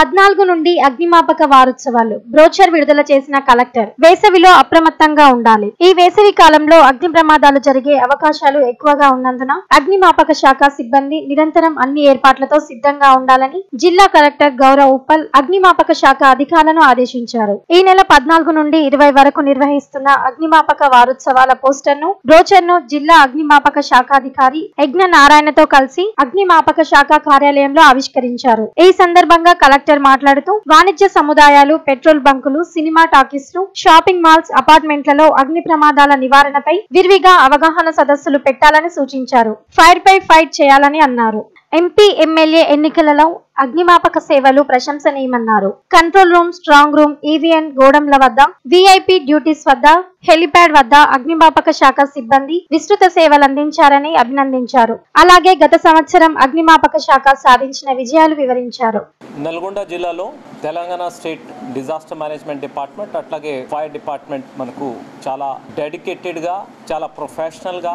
para పద్నాలుగు నుండి అగ్నిమాపక వారోత్సవాలు. బ్రోచర్ విడుదల చేసిన కలెక్టర్ వేసవిలో అప్రమత్తంగా ఉండాలి. ఈ వేసవి కాలంలో అగ్ని ప్రమాదాలు జరిగే అవకాశాలు ఎక్కువగా ఉన్నందున అగ్నిమాపక శాఖ సిబ్బంది నిరంతరం అన్ని ఏర్పాట్లతో సిద్ధంగా ఉండాలని జిల్లా కలెక్టర్ గౌరవ్ ఉప్పల్ అగ్నిమాపక శాఖ అధికారులను ఆదేశించారు. ఈ నెల పద్నాలుగు నుండి ఇరవై వరకు నిర్వహిస్తున్న అగ్నిమాపక వారోత్సవాల పోస్టర్ను బ్రోచర్ను జిల్లా అగ్నిమాపక శాఖాధికారి యజ్ఞ నారాయణతో కలిసి అగ్నిమాపక శాఖ కార్యాలయంలో ఆవిష్కరించారు. ఈ సందర్భంగా కలెక్టర్ మాట్లాడుతూ వాణిజ్య సముదాయాలు పెట్రోల్ బంకులు సినిమా టాకీస్లు షాపింగ్ మాల్స్ అపార్ట్మెంట్లలో అగ్ని ప్రమాదాల నివారణపై విరివిగా అవగాహన సదస్సులు పెట్టాలని సూచించారు. ఫైర్ పై ఫైట్ చేయాలని అన్నారు. ఎంపీ ఎమ్మెల్యే ఎన్నికలలో అగ్నిమాపక సేవలు ప్రశంసనీయమన్నారు. Control room strong room EVM గోడంల వద్ద విఐపి డ్యూటీస్ వద్ద హెలిప్యాడ్ వద్ద అగ్నిమాపక శాఖ సిబ్బంది విస్తృత సేవలు అందించారని అభినందించారు. అలాగే గత సంవత్సరం అగ్నిమాపక శాఖ సాధించిన విజయాలు వివరించారు. నల్గొండ జిల్లాలో Telangana state disaster management department అట్లాగే ఫైర్ డిపార్ట్మెంట్ మనకు చాలా డెడికేటెడ్గా చాలా ప్రొఫెషనల్గా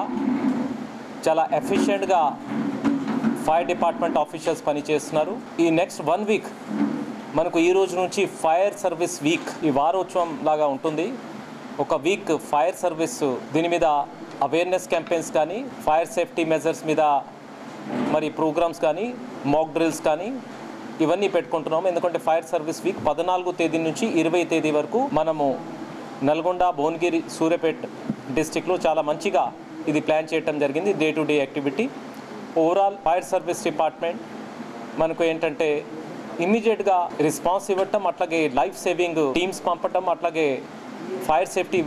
చాలా ఎఫిషియెంట్గా ఫైర్ డిపార్ట్మెంట్ ఆఫీషియల్స్ పనిచేస్తున్నారు. ఈ నెక్స్ట్ వన్ వీక్ మనకు ఈ రోజు నుంచి ఫైర్ సర్వీస్ వీక్ ఈ వారోత్సవం లాగా ఉంటుంది. ఒక వీక్ ఫైర్ సర్వీస్ దీని మీద అవేర్నెస్ క్యాంపెయిన్స్ కానీ ఫైర్ సేఫ్టీ మెజర్స్ మీద మరి ప్రోగ్రామ్స్ కానీ మాక్ డ్రిల్స్ కానీ ఇవన్నీ పెట్టుకుంటున్నాము. ఎందుకంటే ఫైర్ సర్వీస్ వీక్ పద్నాలుగు తేదీ నుంచి ఇరవై తేదీ వరకు మనము నల్గొండ భువనగిరి సూర్యాపేట్ డిస్టిక్లో చాలా మంచిగా ఇది ప్లాన్ చేయడం జరిగింది. Day to day activity overall fire service department మనకు ఏంటంటే ఇమ్మీడియట్గా రెస్పాన్స్ ఇవ్వటం అట్లాగే లైఫ్ సేవింగ్ టీమ్స్ పంపటం అట్లాగే ఫైర్ సేఫ్టీ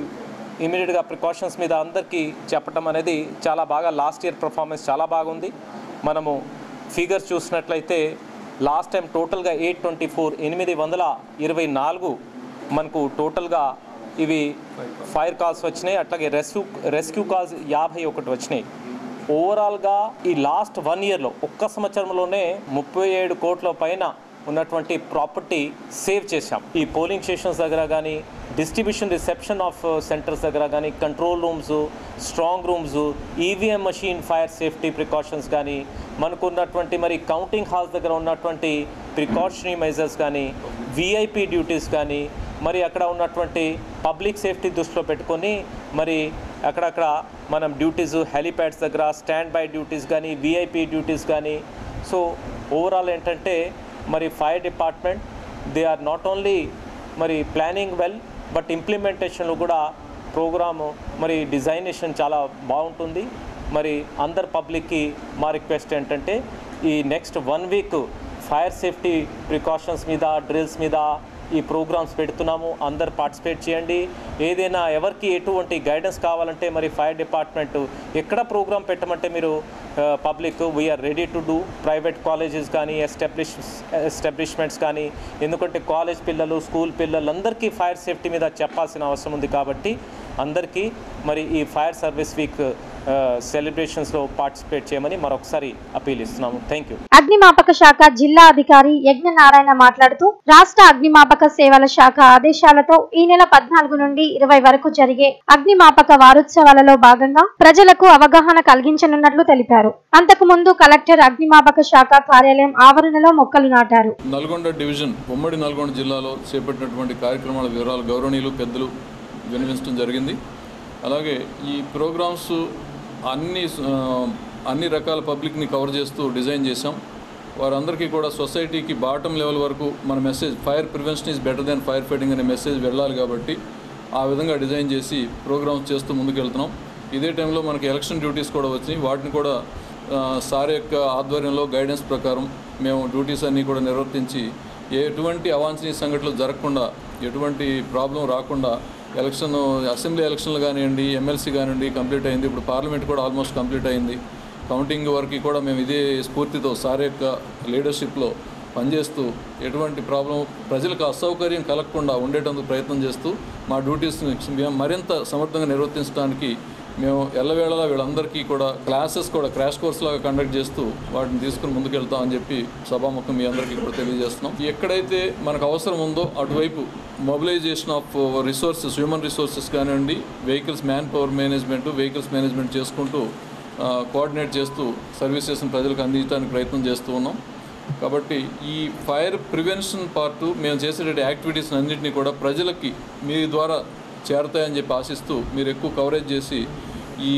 ఇమీడియట్గా ప్రికాషన్స్ మీద అందరికీ చెప్పటం అనేది చాలా బాగా లాస్ట్ ఇయర్ పర్ఫార్మెన్స్ చాలా బాగుంది. మనము ఫిగర్స్ చూసినట్లయితే లాస్ట్ టైం టోటల్గా ఎయిట్ ట్వంటీ ఫోర్ ఎనిమిది వందల ఇరవై నాలుగు మనకు టోటల్గా ఇవి ఫైర్ కాల్స్ వచ్చినాయి అట్లాగే రెస్క్యూ రెస్క్యూ కాల్స్ యాభై ఒకటి వచ్చినాయి. ఓవరాల్గా ఈ లాస్ట్ వన్ ఇయర్లో ఒక్క సంవత్సరంలోనే ముప్పై ఏడు కోట్ల పైన ఉన్నటువంటి ప్రాపర్టీ సేవ్ చేశాం. ఈ పోలింగ్ స్టేషన్స్ దగ్గర కానీ డిస్ట్రిబ్యూషన్ రిసెప్షన్ ఆఫ్ సెంటర్స్ దగ్గర కానీ control rooms strong rooms EVM machine fire safety precautions కానీ మనకున్నటువంటి మరి కౌంటింగ్ హాల్స్ దగ్గర ఉన్నటువంటి ప్రికాషనరీ మెజర్స్ కానీ విఐపి డ్యూటీస్ కానీ మరి అక్కడ ఉన్నటువంటి పబ్లిక్ సేఫ్టీ దృష్టిలో పెట్టుకొని మరి అక్కడక్కడ మనం డ్యూటీస్ హెలిప్యాడ్స్ దగ్గర స్టాండ్ బై డ్యూటీస్ కానీ విఐపి డ్యూటీస్ కానీ సో ఓవరాల్ ఏంటంటే మరి fire department they are not only మరి ప్లానింగ్ వెల్ బట్ ఇంప్లిమెంటేషన్లో కూడా ప్రోగ్రాము మరి డిజైనేషన్ చాలా బాగుంటుంది. మరి అందరు పబ్లిక్కి మా రిక్వెస్ట్ ఏంటంటే ఈ next one week fire safety precautions మీద డ్రిల్స్ మీద ఈ ప్రోగ్రామ్స్ పెడుతున్నాము. అందరు పార్టిసిపేట్ చేయండి. ఏదైనా ఎవరికి ఎటువంటి గైడెన్స్ కావాలంటే మరి ఫైర్ డిపార్ట్మెంట్ ఎక్కడ ప్రోగ్రామ్ పెట్టమంటే మీరు public we're ready to do. Private colleges కానీ ఎస్టాబ్లిష్ ఎస్టాబ్లిష్మెంట్స్ కానీ ఎందుకంటే కాలేజ్ పిల్లలు స్కూల్ పిల్లలందరికీ ఫైర్ సేఫ్టీ మీద చెప్పాల్సిన అవసరం ఉంది కాబట్టి అందరికీ మరి ఈ ఫైర్ సర్వీస్ వీక్ సెలబ్రేషన్స్లో పార్టిసిపేట్ చేయమని మరొకసారి అపీల్ ఇస్తున్నాము. థ్యాంక్ యూ అగ్నిమాపక శాఖ జిల్లా అధికారి యజ్ఞ నారాయణ మాట్లాడుతూ రాష్ట్ర అగ్నిమాపక సేవల శాఖ ఆదేశాలతో ఈ నెల పద్నాలుగు నుండి ఇరవై వరకు జరిగే అగ్నిమాపక వారోత్సవాలలో భాగంగా ప్రజలకు అవగాహన కలిగించనున్నట్లు తెలిపారు. అంతకు ముందు కలెక్టర్ అగ్నిమాపక శాఖ కార్యాలయం ఆవరణలో మొక్కలు నాటారు. నల్గొండ డివిజన్ ఉమ్మడి నల్గొండ జిల్లాలో చేపట్టినటువంటి కార్యక్రమాల వివరాలు గౌరవనీయులు పెద్దలు వినిపించడం జరిగింది. అలాగే ఈ ప్రోగ్రామ్స్ అన్ని అన్ని రకాల పబ్లిక్ని కవర్ చేస్తూ డిజైన్ చేశాం. వారందరికీ కూడా సొసైటీకి బాటం లెవెల్ వరకు మన message fire prevention is better than fire fighting అనే మెసేజ్ వెళ్ళాలి కాబట్టి ఆ విధంగా డిజైన్ చేసి ప్రోగ్రామ్స్ చేస్తూ ముందుకెళ్తున్నాం. ఇదే టైంలో మనకి ఎలక్షన్ డ్యూటీస్ కూడా వచ్చినాయి. వాటిని కూడా సార్ యొక్క ఆధ్వర్యంలో గైడెన్స్ ప్రకారం మేము డ్యూటీస్ అన్నీ కూడా నిర్వర్తించి ఎటువంటి అవాంఛనీయ సంఘటనలు జరగకుండా ఎటువంటి ప్రాబ్లం రాకుండా ఎలక్షన్ అసెంబ్లీ ఎలక్షన్లు కానివ్వండి ఎమ్మెల్సీ కానివ్వండి కంప్లీట్ అయింది. ఇప్పుడు పార్లమెంట్ కూడా ఆల్మోస్ట్ కంప్లీట్ అయింది. కౌంటింగ్ వరకు కూడా మేము ఇదే స్ఫూర్తితో సార్ యొక్క లీడర్షిప్లో పనిచేస్తూ ఎటువంటి ప్రాబ్లం ప్రజలకు అసౌకర్యం కలగకుండా ఉండేటందుకు ప్రయత్నం చేస్తూ మా డ్యూటీస్ని మరింత సమర్థంగా నిర్వర్తించడానికి మేము ఎల్లవేళలా వీళ్ళందరికీ కూడా క్లాసెస్ కూడా క్రాష్ కోర్స్ లాగా కండక్ట్ చేస్తూ వాటిని తీసుకుని ముందుకెళ్తాం అని చెప్పి సభాముఖం మీ అందరికీ కూడా తెలియజేస్తున్నాం. ఎక్కడైతే మనకు అవసరం ఉందో అటువైపు mobilisation of resources human resources కానివ్వండి vehicles manpower management vehicles management చేసుకుంటూ కోఆర్డినేట్ చేస్తూ సర్వీసెస్ని ప్రజలకు అందించడానికి ప్రయత్నం చేస్తూ ఉన్నాం. కాబట్టి ఈ ఫైర్ ప్రివెన్షన్ పార్ట్ మేము చేసేటువంటి యాక్టివిటీస్ అన్నింటినీ కూడా ప్రజలకి మీ ద్వారా చేరతాయని చెప్పి ఆశిస్తూ మీరు ఎక్కువ కవరేజ్ చేసి ఈ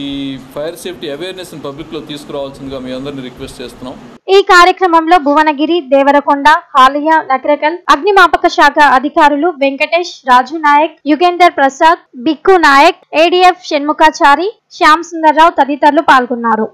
ఫైర్ సేఫ్టీ అవేర్నెస్ని పబ్లిక్లో తీసుకురావాల్సిందిగా మీ అందరిని రిక్వెస్ట్ చేస్తున్నాం. ఈ కార్యక్రమంలో భువనగిరి దేవరకొండ హాలియా నకరకల్ అగ్నిమాపక శాఖ అధికారులు వెంకటేష్ రాజు నాయక్ యుగేందర్ ప్రసాద్ బిక్కు నాయక్ ఏడిఎఫ్ షణ్ముఖాచారి శ్యామ్ సుందర్రావు తదితరులు పాల్గొన్నారు.